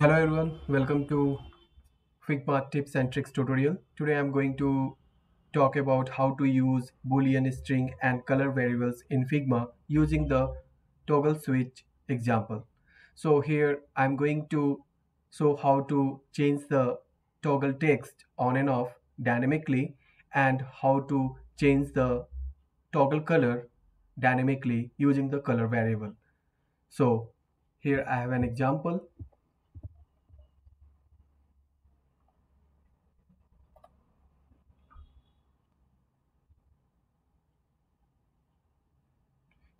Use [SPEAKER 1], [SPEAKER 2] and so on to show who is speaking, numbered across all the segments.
[SPEAKER 1] Hello everyone, welcome to Figma tips and tricks tutorial. Today I'm going to talk about how to use boolean string and color variables in Figma using the toggle switch example. So here I'm going to show how to change the toggle text on and off dynamically and how to change the toggle color dynamically using the color variable. So here I have an example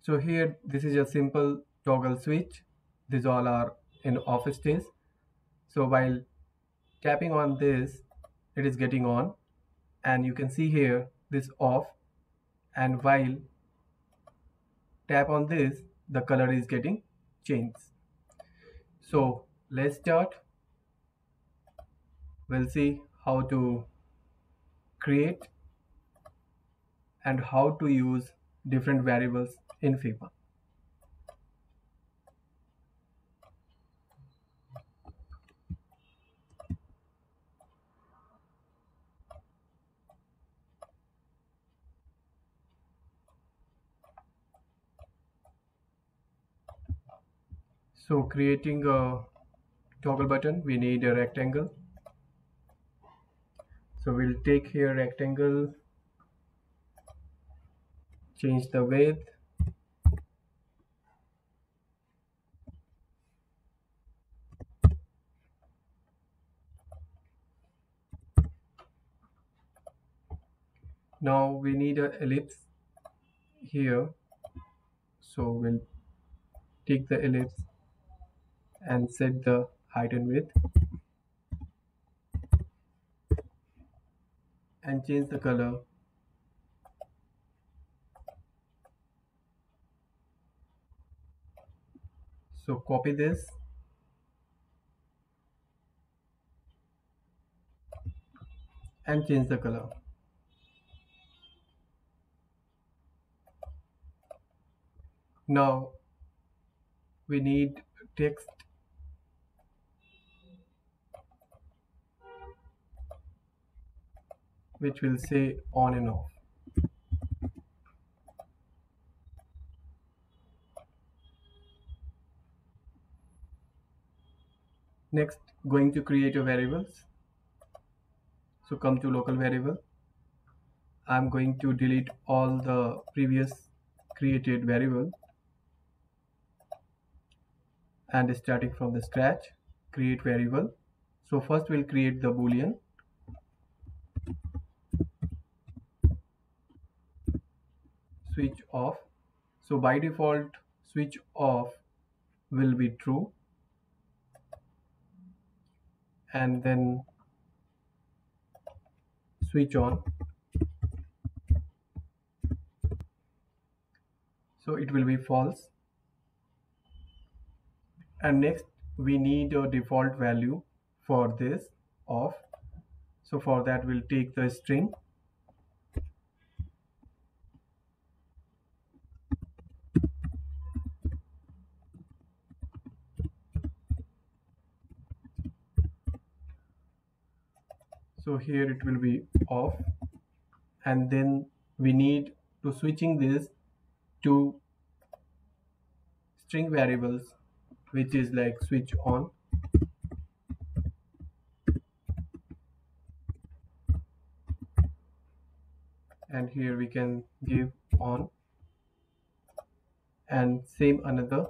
[SPEAKER 1] So here this is a simple toggle switch. These all are in off stage. So while tapping on this, it is getting on and you can see here this off and while tap on this, the color is getting changed. So let's start. We'll see how to create and how to use different variables in Figma. So creating a toggle button, we need a rectangle. So we'll take here rectangle, change the width, now we need an ellipse here. So we'll take the ellipse and set the height and width. And change the color so copy this. And change the color. Now we need text. Which will say on and off next going to create your variables. So come to local variable. I'm going to delete all the previous created variable and starting from the scratch create variable. So first we'll create the boolean. Switch off. So by default switch off will be true and then switch on. So it will be false. And next we need a default value for this off so for that we'll take the string here it will be off. And then we need to switching this to string variables which is like switch on. And here we can give on. And same another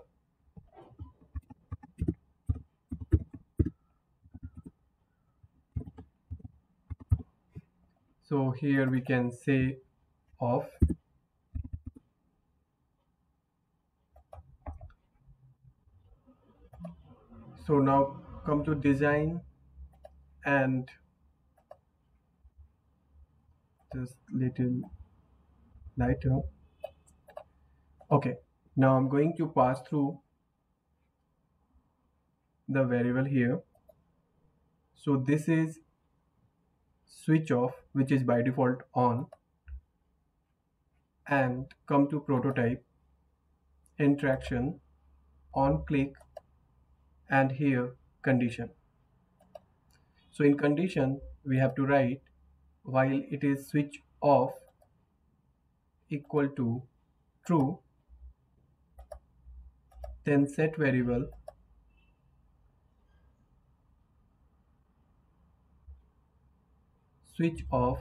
[SPEAKER 1] so here we can say off so now come to design and just little lighter okay now I'm going to pass through the variable here. So this is switch off which is by default on and come to prototype interaction on click and here condition. So in condition we have to write while it is switch off equal to true then set variable switch off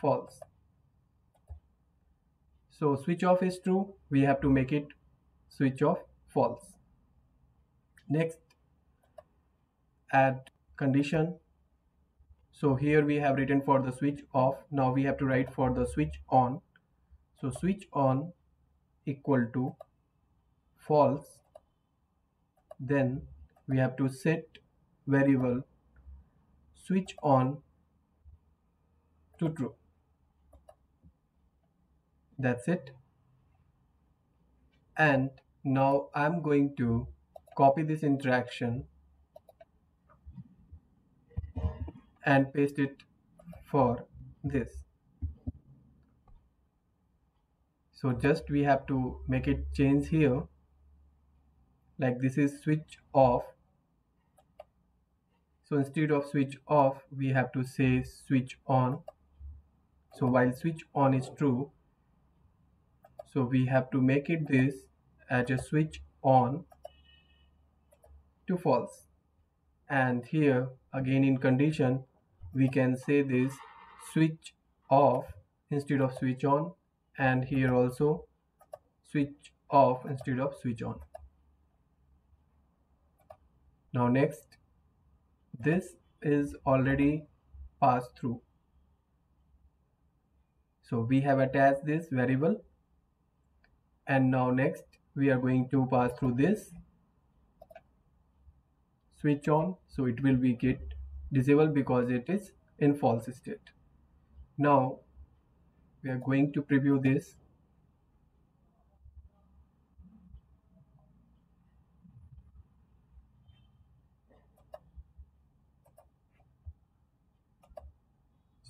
[SPEAKER 1] false. So switch off is true. We have to make it switch off false. Next add condition. So here we have written for the switch off. Now we have to write for the switch on. So switch on equal to false. Then we have to set variable switch on to true. That's it. And now I'm going to copy this interaction and paste it for this. So just we have to make it change here. Like this is switch off so instead of switch off we have to say switch on. So while switch on is true so we have to make it this as a switch on to false. And here again in condition we can say this switch off instead of switch on. And here also switch off instead of switch on. Now next this is already passed through. So we have attached this variable and now next we are going to pass through this switch on. So it will be get disabled because it is in false state. Now we are going to preview this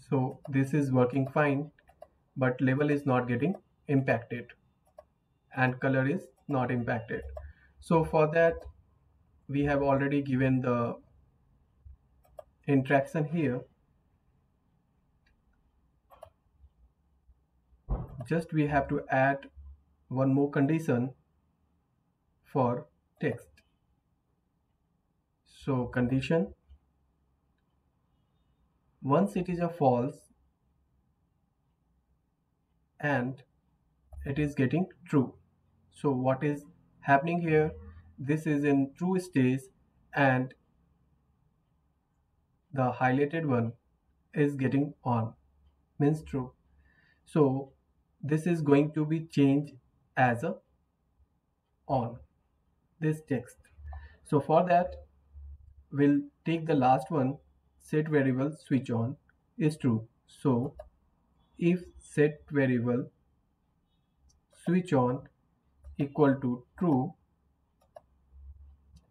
[SPEAKER 1] so this is working fine but level is not getting impacted and color is not impacted. So for that we have already given the interaction here. Just we have to add one more condition for text. So condition once it is a false and it is getting true. So what is happening here this is in true stage and the highlighted one is getting on. Means true. So this is going to be changed as a on this text. So for that we'll take the last one set variable switch on is true. So if set variable switch on equal to true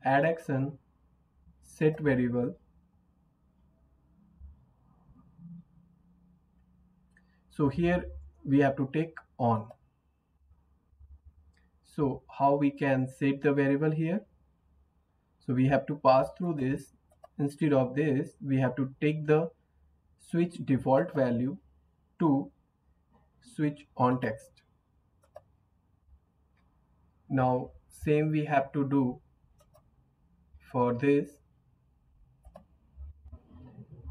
[SPEAKER 1] add action set variable so here we have to take on. So how we can set the variable here? So we have to pass through this. Instead of this we have to take the switch default value to switch on text. Now same we have to do for this.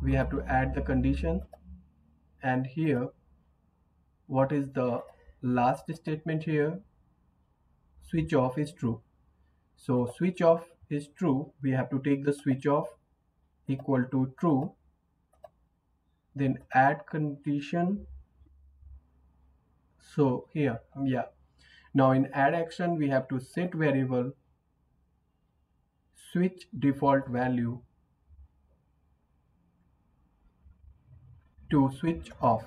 [SPEAKER 1] We have to add the condition. And here what is the last statement here? Switch off is true. So switch off is true. We have to take the switch off equal to true then add condition so here yeah now in add action, we have to set variable switch default value to switch off.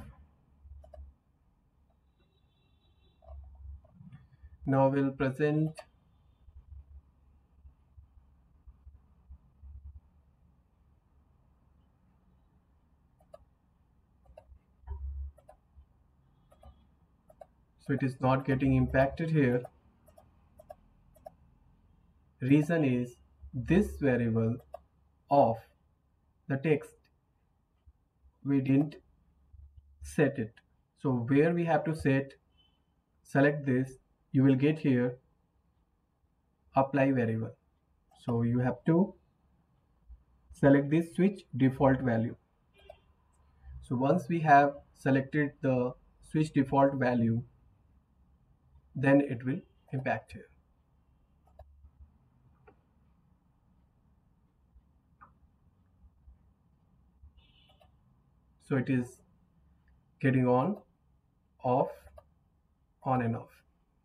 [SPEAKER 1] Now we'll present so it is not getting impacted here. Reason is this variable of the text. We didn't set it. So where we have to set select this you will get here apply variable. So you have to select this switch default value. So once we have selected the switch default value then it will impact here so it is getting on off on and off.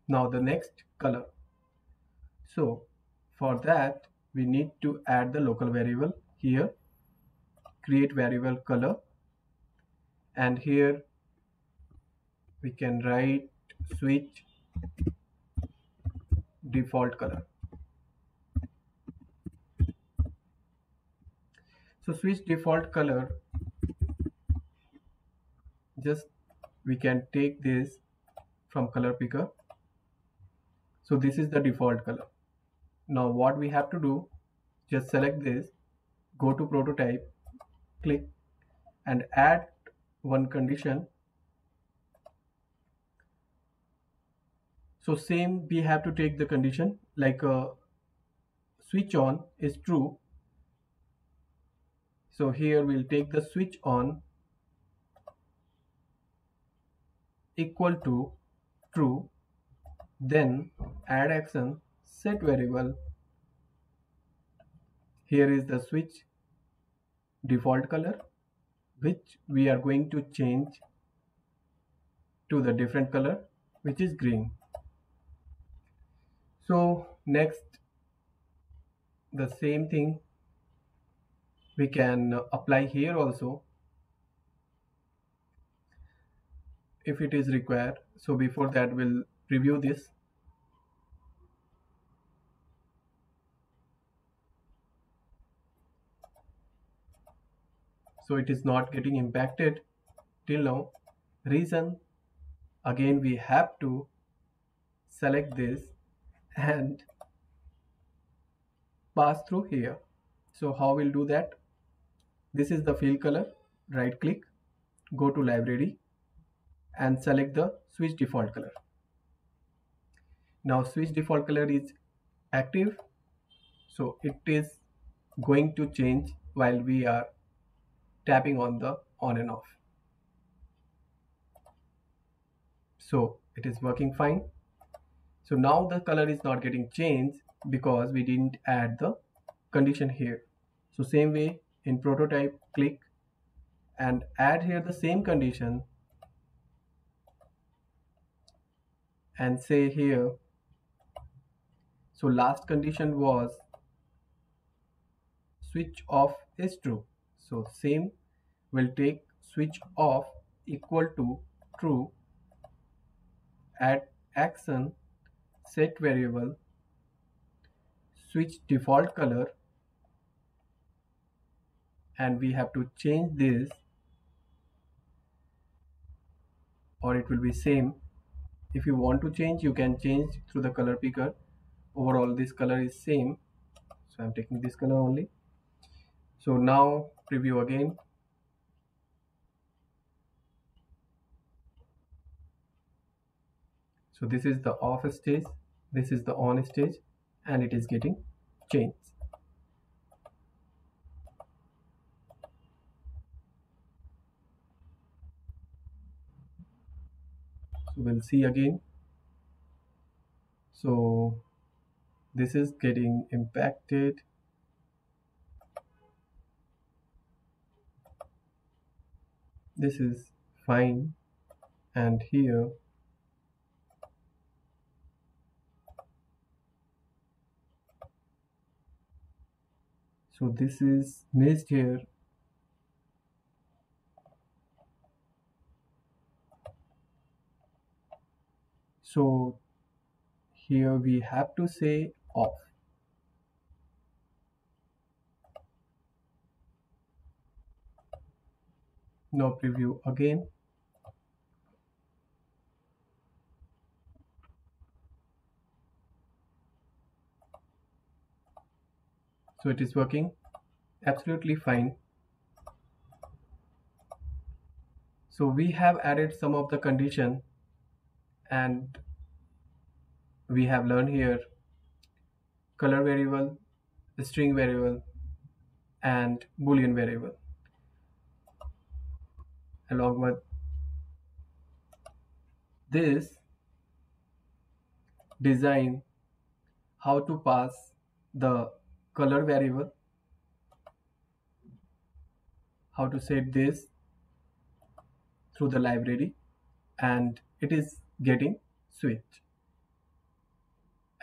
[SPEAKER 1] Now the next color. So for that we need to add the local variable here create variable color. And here we can write switch default color. So switch default color. Just we can take this from color picker. So this is the default color. Now what we have to do just select this go to prototype click and add one condition so same we have to take the condition like uh, switch on is true. So here we'll take the switch on equal to true then add action set variable. Here is the switch default color which we are going to change to the different color which is green so next the same thing we can apply here also. If it is required so before that we'll review this. So it is not getting impacted till now. Reason again we have to select this and pass through here so how we'll do that this is the fill color right click go to library and select the switch default color. Now switch default color is active so it is going to change while we are tapping on the on and off. So it is working fine. So now the color is not getting changed because we didn't add the condition here. So same way in prototype click and add here the same condition and say here so last condition was switch off is true so same will take switch off equal to true add action set variable switch default color and we have to change this or it will be same. If you want to change you can change through the color picker. Overall this color is same. So I'm taking this color only. So now preview again. So this is the off stage this is the on stage and it is getting changed. So we'll see again. So this is getting impacted. This is fine. And here so this is missed here. So here we have to say off. Now preview again so it is working. Absolutely fine. So we have added some of the condition and we have learned here color variable string variable and boolean variable along with this design how to pass the color variable. How to set this through the library. And it is getting switched.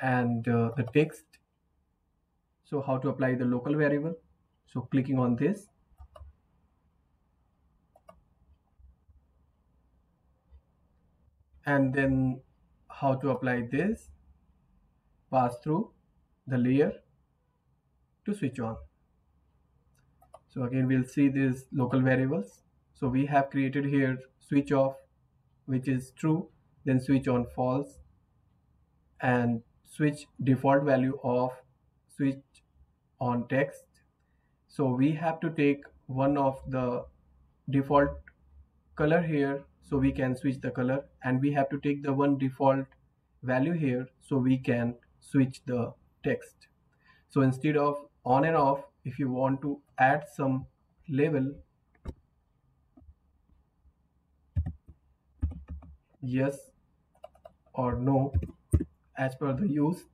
[SPEAKER 1] And uh, the text. So how to apply the local variable. So clicking on this. And then how to apply this. Pass through the layer to switch on. So again we'll see these local variables. So we have created here switch off which is true then switch on false and switch default value of switch on text. So we have to take one of the default color here so we can switch the color and we have to take the one default value here so we can switch the text. So instead of on and off if you want to add some label. Yes or no as per the use.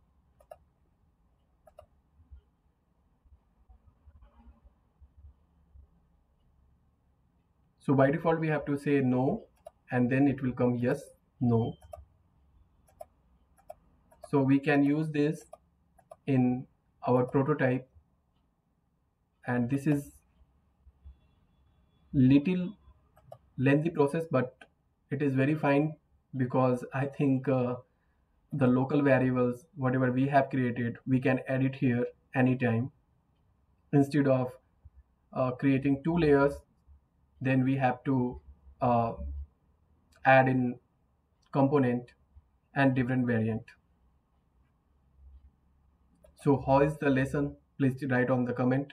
[SPEAKER 1] So by default we have to say no and then it will come yes no. So we can use this in our prototype and this is little lengthy process but it is very fine because I think uh, the local variables whatever we have created we can edit here anytime. Instead of uh, creating two layers then we have to uh, add in component and different variant. So how is the lesson? Please write on the comment